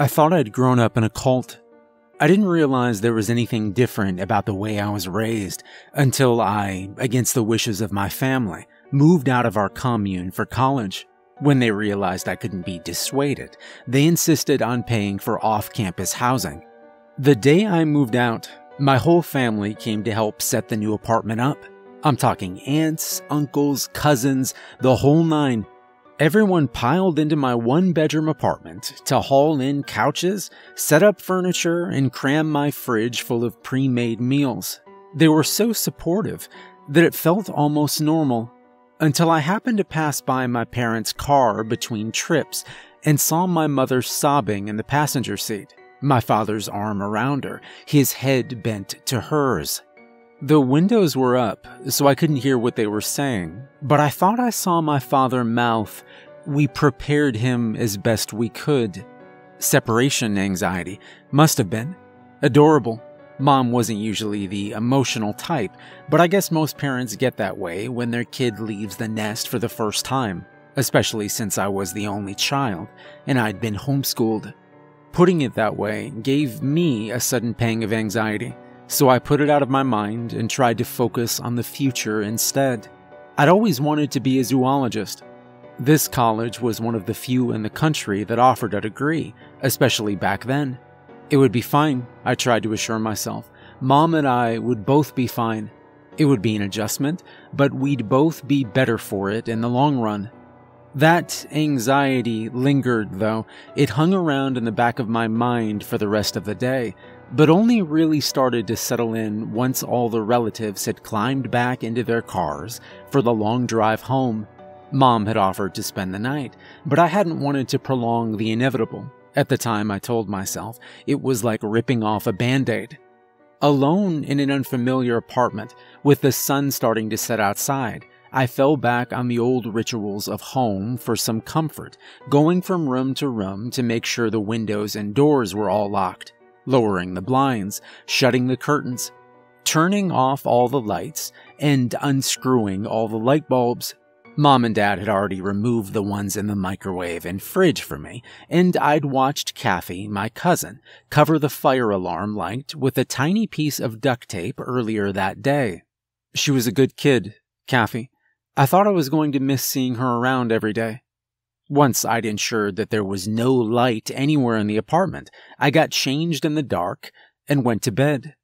I thought I'd grown up in a cult. I didn't realize there was anything different about the way I was raised until I, against the wishes of my family, moved out of our commune for college. When they realized I couldn't be dissuaded, they insisted on paying for off campus housing. The day I moved out, my whole family came to help set the new apartment up. I'm talking aunts, uncles, cousins, the whole nine. Everyone piled into my one bedroom apartment to haul in couches, set up furniture, and cram my fridge full of pre made meals. They were so supportive that it felt almost normal until I happened to pass by my parents' car between trips and saw my mother sobbing in the passenger seat, my father's arm around her, his head bent to hers. The windows were up, so I couldn't hear what they were saying, but I thought I saw my father mouth, We prepared him as best we could. Separation anxiety must have been. Adorable. Mom wasn't usually the emotional type, but I guess most parents get that way when their kid leaves the nest for the first time, especially since I was the only child and I'd been homeschooled. Putting it that way gave me a sudden pang of anxiety, so I put it out of my mind and tried to focus on the future instead. I'd always wanted to be a zoologist. This college was one of the few in the country that offered a degree, especially back then. It would be fine, I tried to assure myself. Mom and I would both be fine. It would be an adjustment, but we'd both be better for it in the long run. That anxiety lingered, though. It hung around in the back of my mind for the rest of the day, but only really started to settle in once all the relatives had climbed back into their cars for the long drive home. Mom had offered to spend the night, but I hadn't wanted to prolong the inevitable. At the time, I told myself it was like ripping off a band aid. Alone in an unfamiliar apartment, with the sun starting to set outside, I fell back on the old rituals of home for some comfort, going from room to room to make sure the windows and doors were all locked, lowering the blinds, shutting the curtains, turning off all the lights, and unscrewing all the light bulbs Mom and Dad had already removed the ones in the microwave and fridge for me, and I'd watched Kathy, my cousin, cover the fire alarm light with a tiny piece of duct tape earlier that day. She was a good kid, Kathy. I thought I was going to miss seeing her around every day. Once I'd ensured that there was no light anywhere in the apartment, I got changed in the dark and went to bed.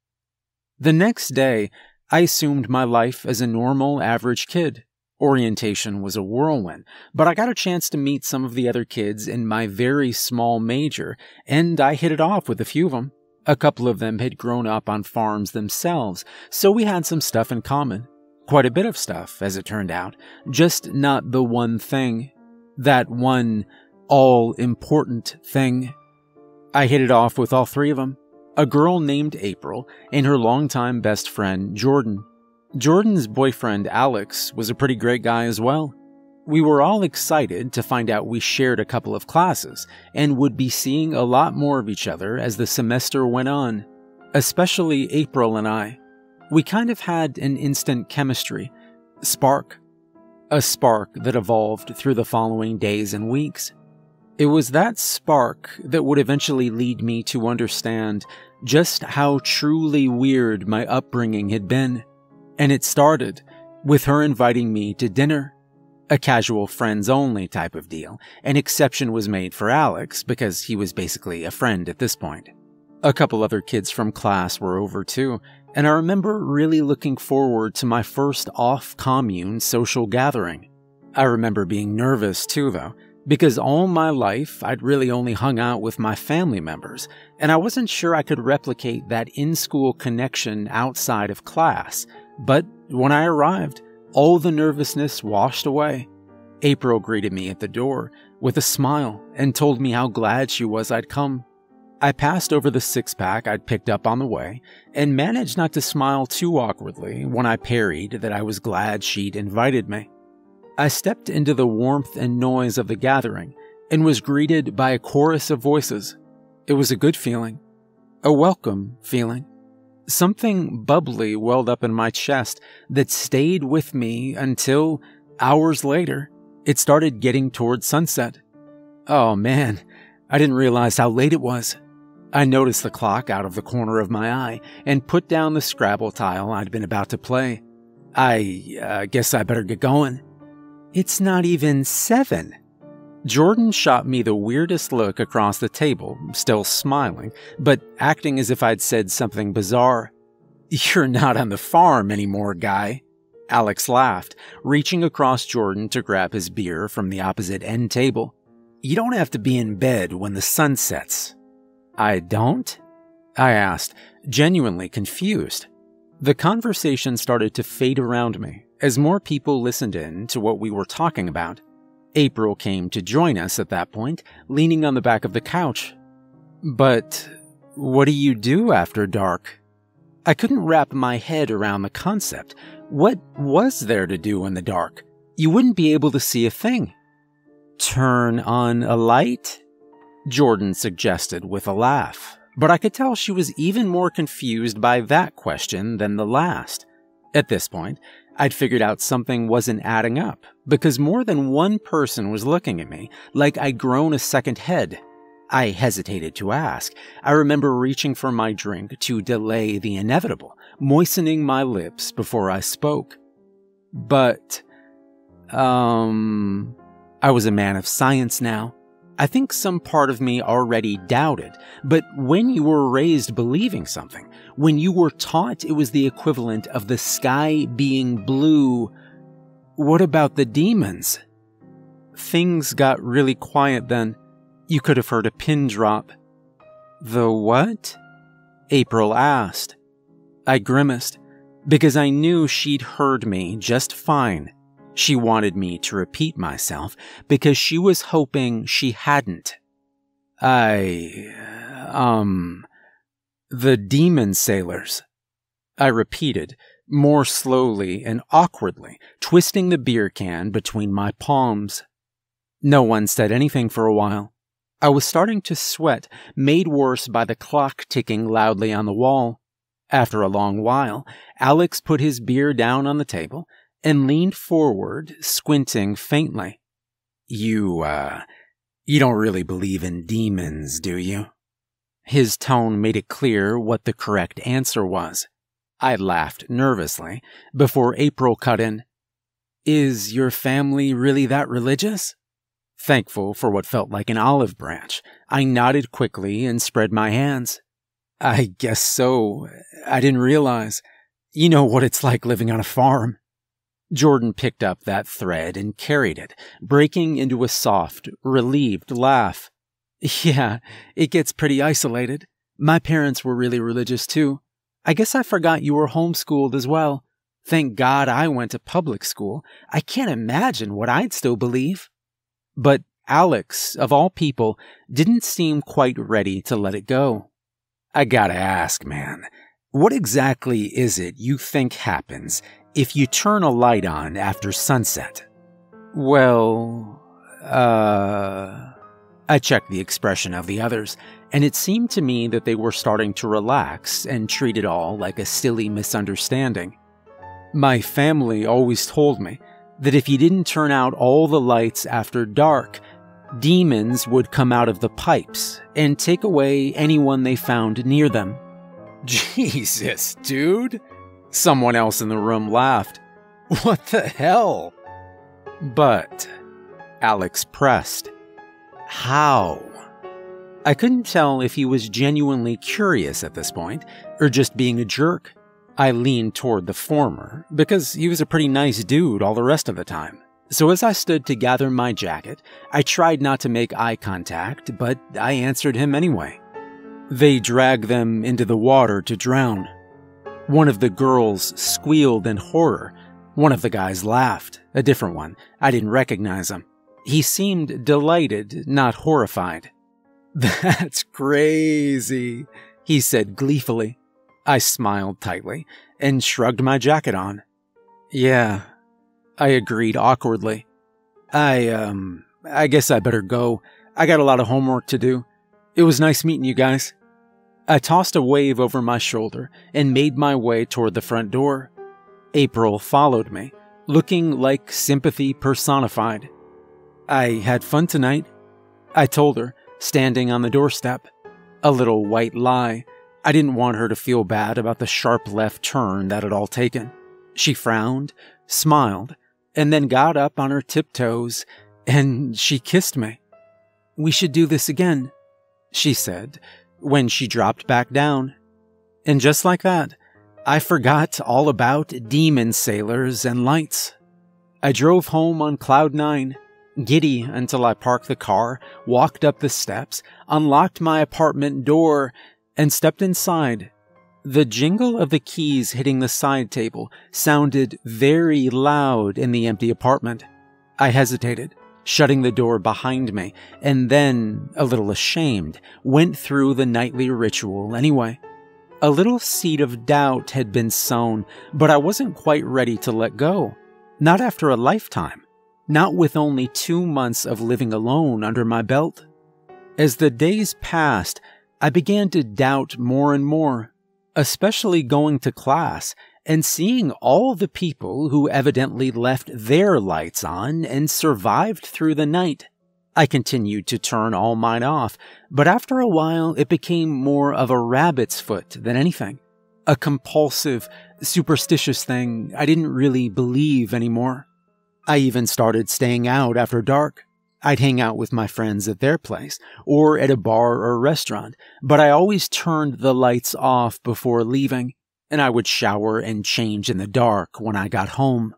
The next day, I assumed my life as a normal, average kid. Orientation was a whirlwind, but I got a chance to meet some of the other kids in my very small major, and I hit it off with a few of them. A couple of them had grown up on farms themselves, so we had some stuff in common. Quite a bit of stuff, as it turned out, just not the one thing. That one all important thing. I hit it off with all three of them a girl named April and her longtime best friend, Jordan. Jordan's boyfriend, Alex, was a pretty great guy as well. We were all excited to find out we shared a couple of classes and would be seeing a lot more of each other as the semester went on, especially April and I. We kind of had an instant chemistry, spark, a spark that evolved through the following days and weeks. It was that spark that would eventually lead me to understand just how truly weird my upbringing had been. And it started with her inviting me to dinner. A casual friends only type of deal. An exception was made for Alex because he was basically a friend at this point. A couple other kids from class were over too, and I remember really looking forward to my first off commune social gathering. I remember being nervous too, though, because all my life I'd really only hung out with my family members, and I wasn't sure I could replicate that in school connection outside of class. But when I arrived, all the nervousness washed away. April greeted me at the door with a smile and told me how glad she was I'd come. I passed over the six pack I'd picked up on the way and managed not to smile too awkwardly when I parried that I was glad she'd invited me. I stepped into the warmth and noise of the gathering and was greeted by a chorus of voices. It was a good feeling, a welcome feeling. Something bubbly welled up in my chest that stayed with me until, hours later, it started getting toward sunset. Oh man, I didn't realize how late it was. I noticed the clock out of the corner of my eye and put down the Scrabble tile I'd been about to play. I uh, guess I better get going. It's not even seven. Jordan shot me the weirdest look across the table, still smiling, but acting as if I'd said something bizarre. You're not on the farm anymore, guy. Alex laughed, reaching across Jordan to grab his beer from the opposite end table. You don't have to be in bed when the sun sets. I don't? I asked, genuinely confused. The conversation started to fade around me as more people listened in to what we were talking about. April came to join us at that point, leaning on the back of the couch. But what do you do after dark? I couldn't wrap my head around the concept. What was there to do in the dark? You wouldn't be able to see a thing. Turn on a light? Jordan suggested with a laugh, but I could tell she was even more confused by that question than the last. At this point, I'd figured out something wasn't adding up, because more than one person was looking at me, like I'd grown a second head. I hesitated to ask. I remember reaching for my drink to delay the inevitable, moistening my lips before I spoke. But, um, I was a man of science now. I think some part of me already doubted, but when you were raised believing something, when you were taught it was the equivalent of the sky being blue, what about the demons? Things got really quiet then. You could have heard a pin drop. The what? April asked. I grimaced, because I knew she'd heard me just fine. She wanted me to repeat myself because she was hoping she hadn't. I, um, the demon sailors. I repeated, more slowly and awkwardly, twisting the beer can between my palms. No one said anything for a while. I was starting to sweat, made worse by the clock ticking loudly on the wall. After a long while, Alex put his beer down on the table and leaned forward, squinting faintly. You, uh, you don't really believe in demons, do you? His tone made it clear what the correct answer was. I laughed nervously before April cut in. Is your family really that religious? Thankful for what felt like an olive branch, I nodded quickly and spread my hands. I guess so. I didn't realize. You know what it's like living on a farm. Jordan picked up that thread and carried it, breaking into a soft, relieved laugh. Yeah, it gets pretty isolated. My parents were really religious too. I guess I forgot you were homeschooled as well. Thank God I went to public school. I can't imagine what I'd still believe. But Alex, of all people, didn't seem quite ready to let it go. I gotta ask, man, what exactly is it you think happens if you turn a light on after sunset? Well, uh. I checked the expression of the others, and it seemed to me that they were starting to relax and treat it all like a silly misunderstanding. My family always told me that if you didn't turn out all the lights after dark, demons would come out of the pipes and take away anyone they found near them. Jesus, dude! Someone else in the room laughed. What the hell? But, Alex pressed. How? I couldn't tell if he was genuinely curious at this point, or just being a jerk. I leaned toward the former, because he was a pretty nice dude all the rest of the time. So as I stood to gather my jacket, I tried not to make eye contact, but I answered him anyway. They drag them into the water to drown. One of the girls squealed in horror. One of the guys laughed, a different one. I didn't recognize him. He seemed delighted, not horrified. That's crazy, he said gleefully. I smiled tightly and shrugged my jacket on. Yeah, I agreed awkwardly. I, um, I guess I better go. I got a lot of homework to do. It was nice meeting you guys. I tossed a wave over my shoulder and made my way toward the front door. April followed me, looking like sympathy personified. I had fun tonight, I told her, standing on the doorstep. A little white lie. I didn't want her to feel bad about the sharp left turn that had all taken. She frowned, smiled, and then got up on her tiptoes, and she kissed me. We should do this again, she said, when she dropped back down. And just like that, I forgot all about demon sailors and lights. I drove home on cloud nine, giddy until I parked the car, walked up the steps, unlocked my apartment door, and stepped inside. The jingle of the keys hitting the side table sounded very loud in the empty apartment. I hesitated, shutting the door behind me, and then, a little ashamed, went through the nightly ritual anyway. A little seed of doubt had been sown, but I wasn't quite ready to let go. Not after a lifetime. Not with only two months of living alone under my belt. As the days passed, I began to doubt more and more, especially going to class and seeing all the people who evidently left their lights on and survived through the night. I continued to turn all mine off, but after a while it became more of a rabbit's foot than anything. A compulsive, superstitious thing I didn't really believe anymore. I even started staying out after dark. I'd hang out with my friends at their place or at a bar or restaurant, but I always turned the lights off before leaving, and I would shower and change in the dark when I got home.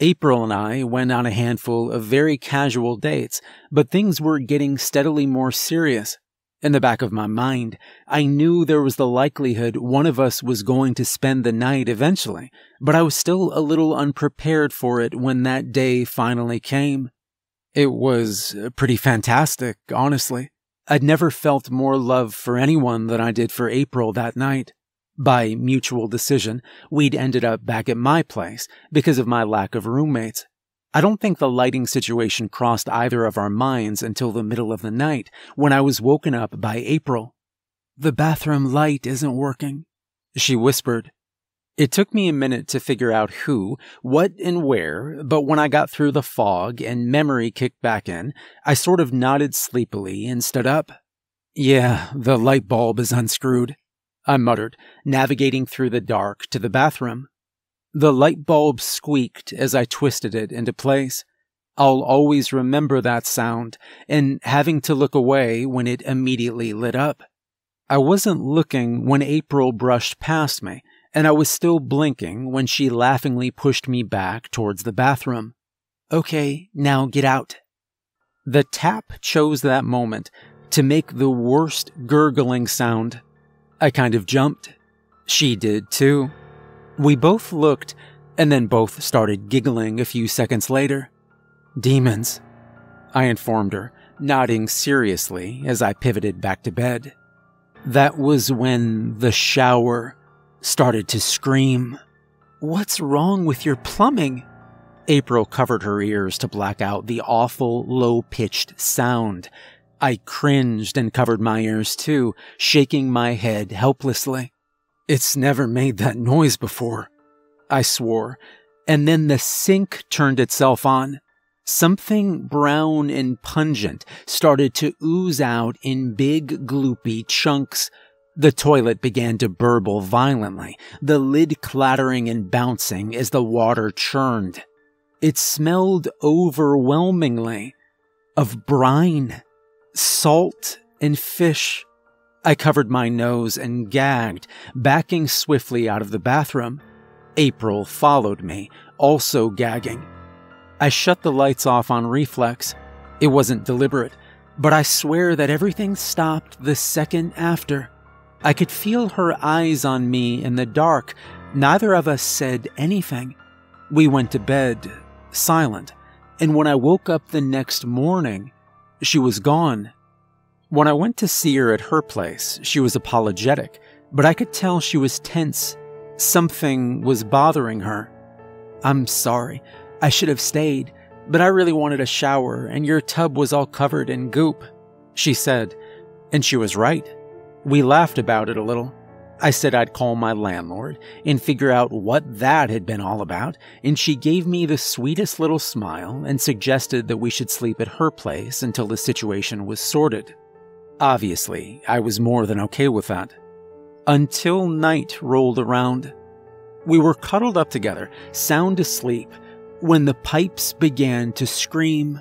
April and I went on a handful of very casual dates, but things were getting steadily more serious. In the back of my mind, I knew there was the likelihood one of us was going to spend the night eventually, but I was still a little unprepared for it when that day finally came. It was uh, pretty fantastic, honestly. I'd never felt more love for anyone than I did for April that night. By mutual decision, we'd ended up back at my place because of my lack of roommates. I don't think the lighting situation crossed either of our minds until the middle of the night when I was woken up by April. The bathroom light isn't working, she whispered. It took me a minute to figure out who, what, and where, but when I got through the fog and memory kicked back in, I sort of nodded sleepily and stood up. Yeah, the light bulb is unscrewed. I muttered, navigating through the dark to the bathroom. The light bulb squeaked as I twisted it into place. I'll always remember that sound and having to look away when it immediately lit up. I wasn't looking when April brushed past me, and I was still blinking when she laughingly pushed me back towards the bathroom. Okay, now get out. The tap chose that moment to make the worst gurgling sound I kind of jumped. She did too. We both looked and then both started giggling a few seconds later. Demons, I informed her, nodding seriously as I pivoted back to bed. That was when the shower started to scream. What's wrong with your plumbing? April covered her ears to black out the awful, low pitched sound I cringed and covered my ears too, shaking my head helplessly. It's never made that noise before, I swore, and then the sink turned itself on. Something brown and pungent started to ooze out in big, gloopy chunks. The toilet began to burble violently, the lid clattering and bouncing as the water churned. It smelled overwhelmingly of brine salt, and fish. I covered my nose and gagged, backing swiftly out of the bathroom. April followed me, also gagging. I shut the lights off on reflex. It wasn't deliberate, but I swear that everything stopped the second after. I could feel her eyes on me in the dark. Neither of us said anything. We went to bed, silent, and when I woke up the next morning, she was gone. When I went to see her at her place, she was apologetic, but I could tell she was tense. Something was bothering her. I'm sorry. I should have stayed, but I really wanted a shower, and your tub was all covered in goop, she said. And she was right. We laughed about it a little. I said I'd call my landlord and figure out what that had been all about, and she gave me the sweetest little smile and suggested that we should sleep at her place until the situation was sorted. Obviously, I was more than okay with that. Until night rolled around. We were cuddled up together, sound asleep, when the pipes began to scream.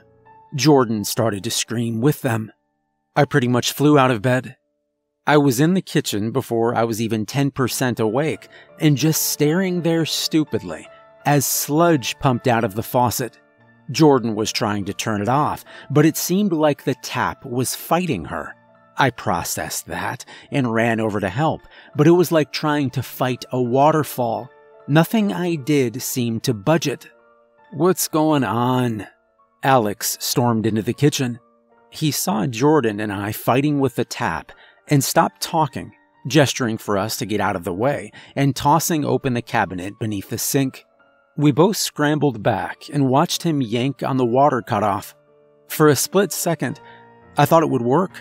Jordan started to scream with them. I pretty much flew out of bed. I was in the kitchen before I was even 10% awake and just staring there stupidly as sludge pumped out of the faucet. Jordan was trying to turn it off, but it seemed like the tap was fighting her. I processed that and ran over to help, but it was like trying to fight a waterfall. Nothing I did seemed to budge it. What's going on? Alex stormed into the kitchen. He saw Jordan and I fighting with the tap and stopped talking, gesturing for us to get out of the way and tossing open the cabinet beneath the sink. We both scrambled back and watched him yank on the water cutoff. For a split second, I thought it would work.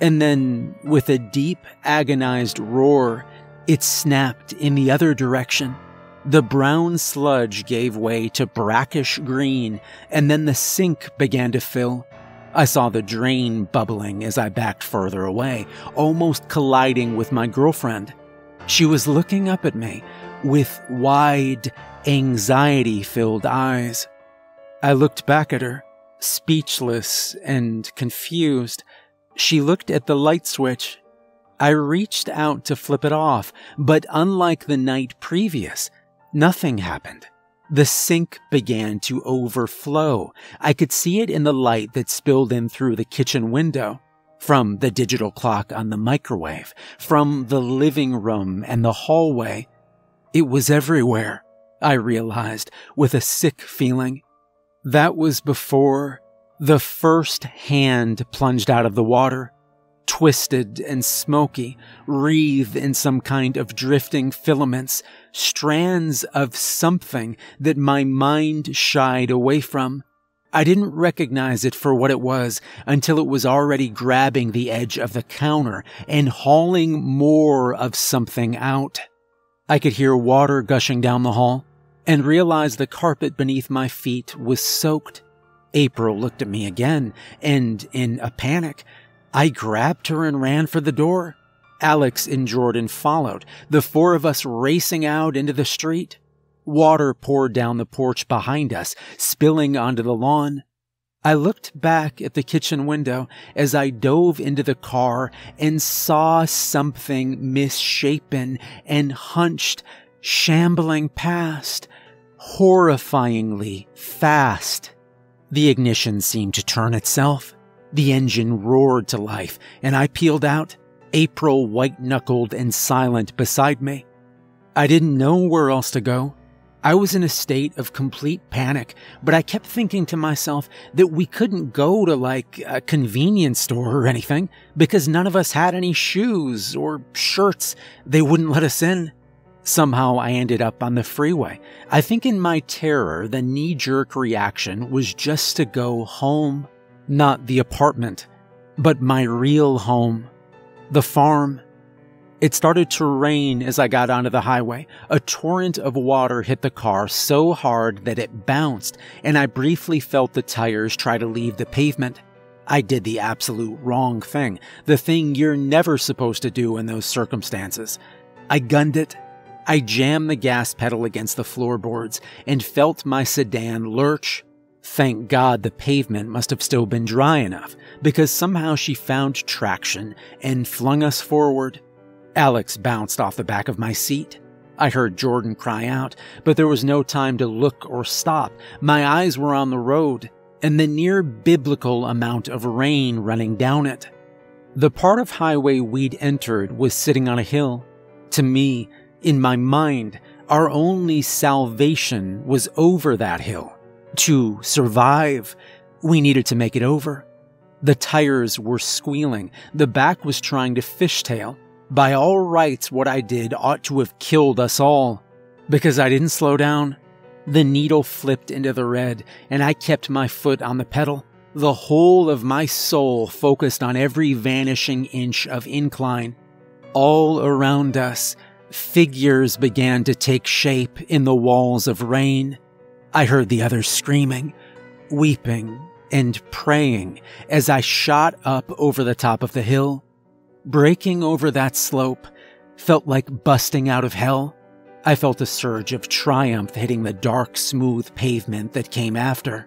And then, with a deep, agonized roar, it snapped in the other direction. The brown sludge gave way to brackish green, and then the sink began to fill. I saw the drain bubbling as I backed further away, almost colliding with my girlfriend. She was looking up at me with wide, anxiety filled eyes. I looked back at her, speechless and confused. She looked at the light switch. I reached out to flip it off, but unlike the night previous, nothing happened. The sink began to overflow. I could see it in the light that spilled in through the kitchen window, from the digital clock on the microwave, from the living room and the hallway. It was everywhere. I realized with a sick feeling. That was before the first hand plunged out of the water, twisted and smoky, wreathed in some kind of drifting filaments, strands of something that my mind shied away from. I didn't recognize it for what it was until it was already grabbing the edge of the counter and hauling more of something out. I could hear water gushing down the hall and realized the carpet beneath my feet was soaked. April looked at me again, and in a panic, I grabbed her and ran for the door. Alex and Jordan followed, the four of us racing out into the street. Water poured down the porch behind us, spilling onto the lawn. I looked back at the kitchen window as I dove into the car and saw something misshapen and hunched, shambling past horrifyingly fast. The ignition seemed to turn itself. The engine roared to life, and I peeled out, April white knuckled and silent beside me. I didn't know where else to go. I was in a state of complete panic, but I kept thinking to myself that we couldn't go to like a convenience store or anything because none of us had any shoes or shirts. They wouldn't let us in. Somehow I ended up on the freeway. I think in my terror, the knee jerk reaction was just to go home. Not the apartment, but my real home. The farm. It started to rain as I got onto the highway. A torrent of water hit the car so hard that it bounced, and I briefly felt the tires try to leave the pavement. I did the absolute wrong thing, the thing you're never supposed to do in those circumstances. I gunned it I jammed the gas pedal against the floorboards and felt my sedan lurch. Thank God the pavement must have still been dry enough, because somehow she found traction and flung us forward. Alex bounced off the back of my seat. I heard Jordan cry out, but there was no time to look or stop. My eyes were on the road and the near biblical amount of rain running down it. The part of highway we'd entered was sitting on a hill. To me, in my mind, our only salvation was over that hill. To survive, we needed to make it over. The tires were squealing. The back was trying to fishtail. By all rights, what I did ought to have killed us all. Because I didn't slow down. The needle flipped into the red, and I kept my foot on the pedal. The whole of my soul focused on every vanishing inch of incline. All around us, Figures began to take shape in the walls of rain. I heard the others screaming, weeping, and praying as I shot up over the top of the hill. Breaking over that slope felt like busting out of hell. I felt a surge of triumph hitting the dark, smooth pavement that came after.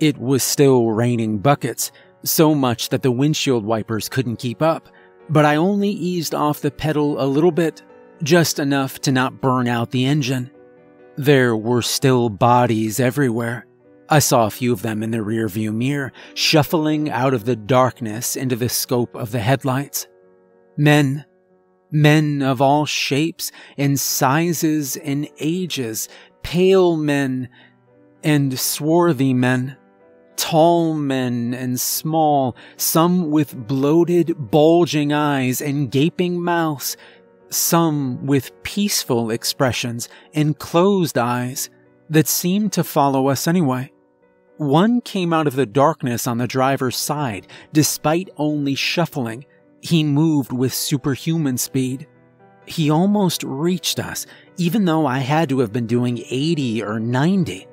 It was still raining buckets, so much that the windshield wipers couldn't keep up, but I only eased off the pedal a little bit, just enough to not burn out the engine. There were still bodies everywhere. I saw a few of them in the rearview mirror, shuffling out of the darkness into the scope of the headlights. Men. Men of all shapes and sizes and ages, pale men and swarthy men tall men and small, some with bloated, bulging eyes and gaping mouths, some with peaceful expressions and closed eyes that seemed to follow us anyway. One came out of the darkness on the driver's side, despite only shuffling. He moved with superhuman speed. He almost reached us, even though I had to have been doing 80 or 90.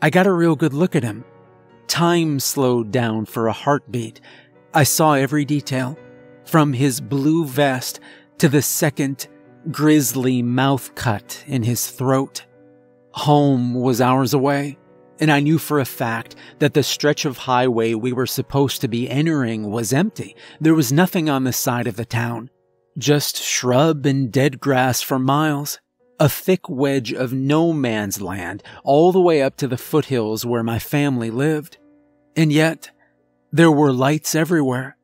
I got a real good look at him, Time slowed down for a heartbeat. I saw every detail, from his blue vest to the second grisly mouth cut in his throat. Home was hours away, and I knew for a fact that the stretch of highway we were supposed to be entering was empty. There was nothing on the side of the town, just shrub and dead grass for miles a thick wedge of no man's land all the way up to the foothills where my family lived. And yet, there were lights everywhere.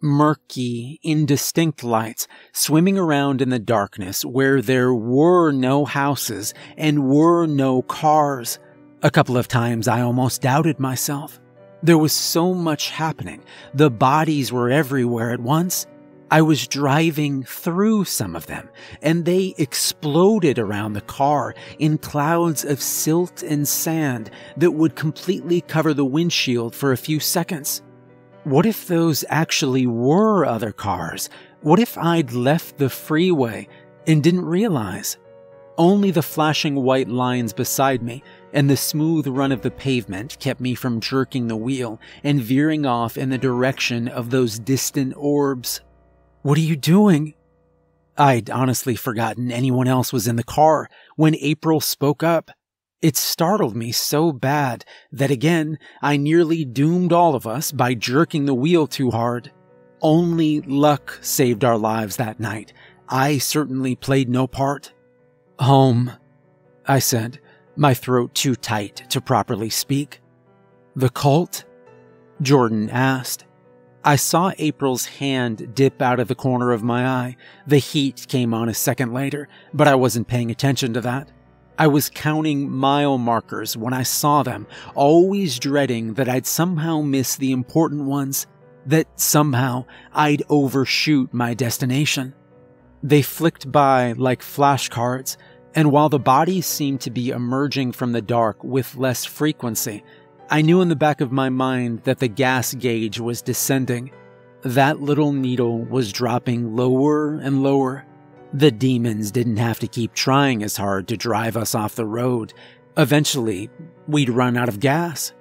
Murky, indistinct lights swimming around in the darkness where there were no houses and were no cars. A couple of times I almost doubted myself. There was so much happening. The bodies were everywhere at once. I was driving through some of them, and they exploded around the car in clouds of silt and sand that would completely cover the windshield for a few seconds. What if those actually were other cars? What if I'd left the freeway and didn't realize? Only the flashing white lines beside me and the smooth run of the pavement kept me from jerking the wheel and veering off in the direction of those distant orbs. What are you doing? I'd honestly forgotten anyone else was in the car when April spoke up. It startled me so bad that again I nearly doomed all of us by jerking the wheel too hard. Only luck saved our lives that night. I certainly played no part. Home, I said, my throat too tight to properly speak. The cult? Jordan asked. I saw April's hand dip out of the corner of my eye. The heat came on a second later, but I wasn't paying attention to that. I was counting mile markers when I saw them, always dreading that I'd somehow miss the important ones, that somehow I'd overshoot my destination. They flicked by like flashcards, and while the bodies seemed to be emerging from the dark with less frequency, I knew in the back of my mind that the gas gauge was descending. That little needle was dropping lower and lower. The demons didn't have to keep trying as hard to drive us off the road. Eventually, we'd run out of gas.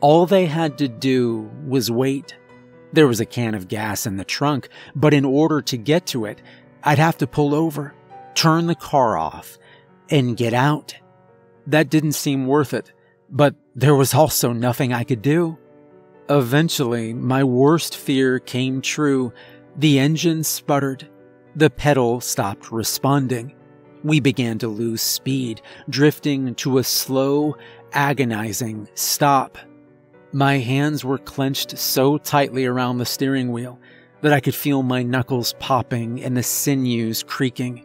All they had to do was wait. There was a can of gas in the trunk, but in order to get to it, I'd have to pull over, turn the car off, and get out. That didn't seem worth it. But there was also nothing I could do. Eventually, my worst fear came true. The engine sputtered. The pedal stopped responding. We began to lose speed, drifting to a slow, agonizing stop. My hands were clenched so tightly around the steering wheel that I could feel my knuckles popping and the sinews creaking.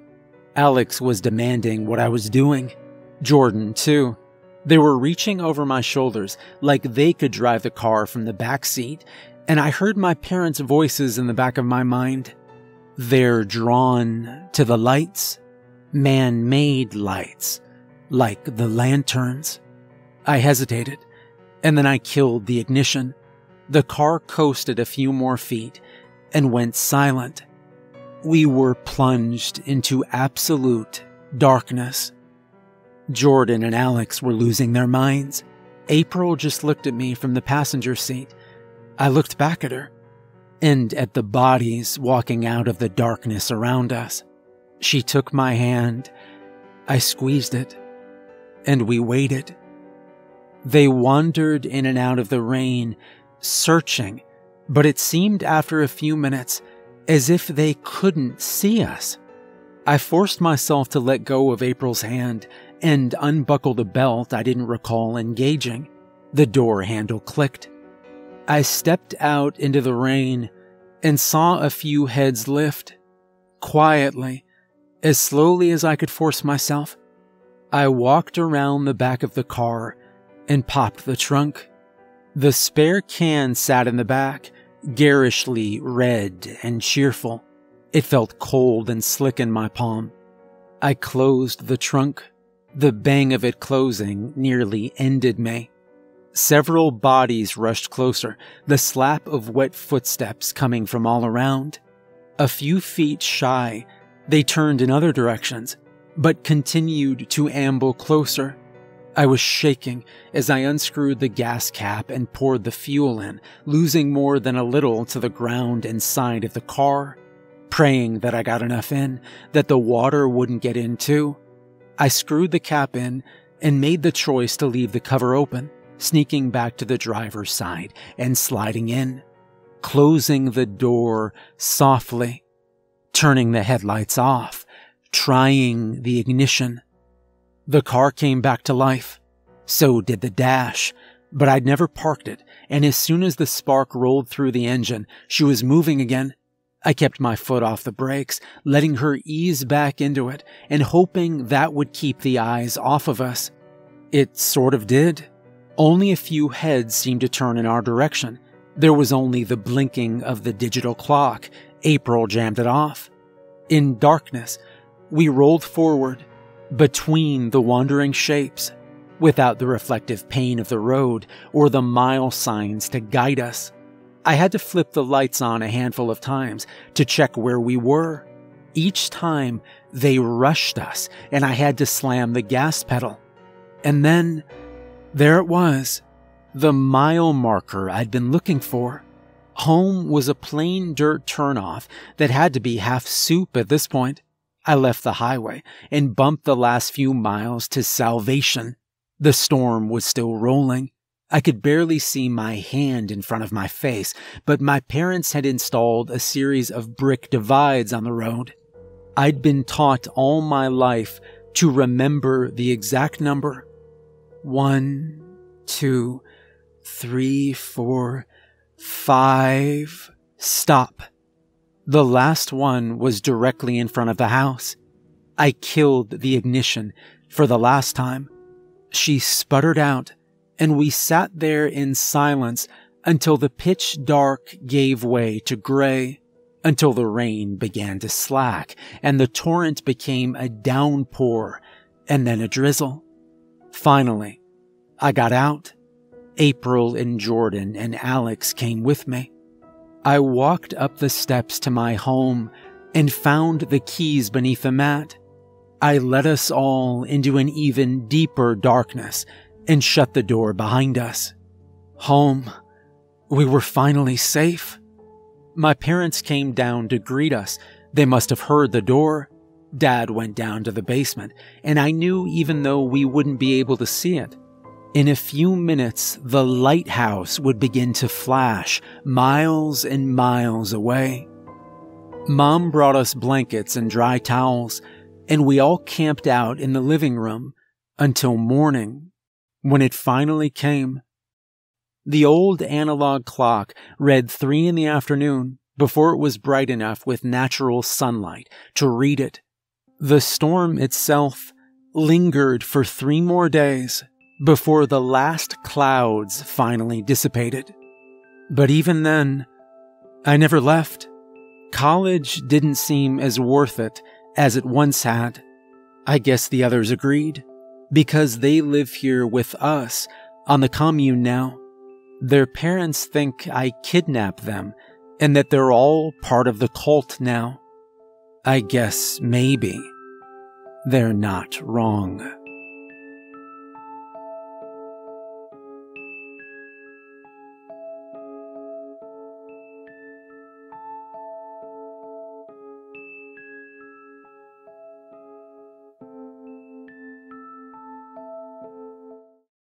Alex was demanding what I was doing. Jordan, too. They were reaching over my shoulders like they could drive the car from the back seat, and I heard my parents' voices in the back of my mind. They're drawn to the lights, man made lights, like the lanterns. I hesitated, and then I killed the ignition. The car coasted a few more feet and went silent. We were plunged into absolute darkness. Jordan and Alex were losing their minds. April just looked at me from the passenger seat. I looked back at her and at the bodies walking out of the darkness around us. She took my hand. I squeezed it and we waited. They wandered in and out of the rain, searching, but it seemed after a few minutes as if they couldn't see us. I forced myself to let go of April's hand and unbuckle the belt I didn't recall engaging. The door handle clicked. I stepped out into the rain and saw a few heads lift. Quietly, as slowly as I could force myself, I walked around the back of the car and popped the trunk. The spare can sat in the back, garishly red and cheerful. It felt cold and slick in my palm. I closed the trunk. The bang of it closing nearly ended me. Several bodies rushed closer, the slap of wet footsteps coming from all around. A few feet shy, they turned in other directions, but continued to amble closer. I was shaking as I unscrewed the gas cap and poured the fuel in, losing more than a little to the ground and side of the car, praying that I got enough in, that the water wouldn't get in too. I screwed the cap in and made the choice to leave the cover open, sneaking back to the driver's side and sliding in, closing the door softly, turning the headlights off, trying the ignition. The car came back to life. So did the dash, but I'd never parked it, and as soon as the spark rolled through the engine, she was moving again. I kept my foot off the brakes, letting her ease back into it, and hoping that would keep the eyes off of us. It sort of did. Only a few heads seemed to turn in our direction. There was only the blinking of the digital clock. April jammed it off. In darkness, we rolled forward, between the wandering shapes, without the reflective pain of the road or the mile signs to guide us. I had to flip the lights on a handful of times to check where we were. Each time they rushed us and I had to slam the gas pedal. And then there it was, the mile marker I'd been looking for. Home was a plain dirt turnoff that had to be half soup at this point. I left the highway and bumped the last few miles to salvation. The storm was still rolling. I could barely see my hand in front of my face, but my parents had installed a series of brick divides on the road. I'd been taught all my life to remember the exact number. One, two, three, four, five. Stop. The last one was directly in front of the house. I killed the ignition for the last time. She sputtered out, and we sat there in silence until the pitch dark gave way to gray, until the rain began to slack, and the torrent became a downpour, and then a drizzle. Finally, I got out. April and Jordan and Alex came with me. I walked up the steps to my home and found the keys beneath the mat. I led us all into an even deeper darkness and shut the door behind us. Home. We were finally safe. My parents came down to greet us. They must have heard the door. Dad went down to the basement, and I knew even though we wouldn't be able to see it, in a few minutes, the lighthouse would begin to flash miles and miles away. Mom brought us blankets and dry towels, and we all camped out in the living room until morning, when it finally came. The old analog clock read three in the afternoon before it was bright enough with natural sunlight to read it. The storm itself lingered for three more days before the last clouds finally dissipated. But even then, I never left. College didn't seem as worth it as it once had. I guess the others agreed, because they live here with us on the commune now. Their parents think I kidnapped them and that they're all part of the cult now. I guess maybe they're not wrong.